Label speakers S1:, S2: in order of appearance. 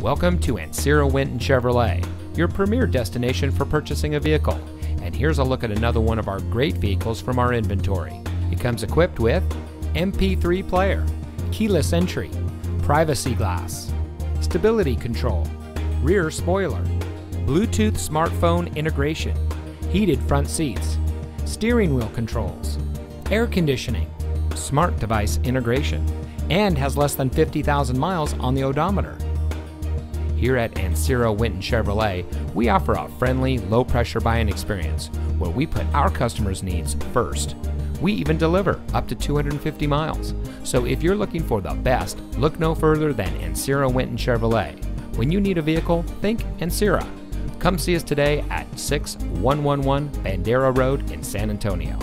S1: Welcome to Ancira Winton Chevrolet, your premier destination for purchasing a vehicle. And here's a look at another one of our great vehicles from our inventory. It comes equipped with MP3 player, keyless entry, privacy glass, stability control, rear spoiler, Bluetooth smartphone integration, heated front seats, steering wheel controls, air conditioning, smart device integration, and has less than 50,000 miles on the odometer. Here at Ancira Winton Chevrolet, we offer a friendly, low pressure buying experience where we put our customers' needs first. We even deliver up to 250 miles. So if you're looking for the best, look no further than Ancira Winton Chevrolet. When you need a vehicle, think Ancira. Come see us today at 6111 Bandera Road in San Antonio.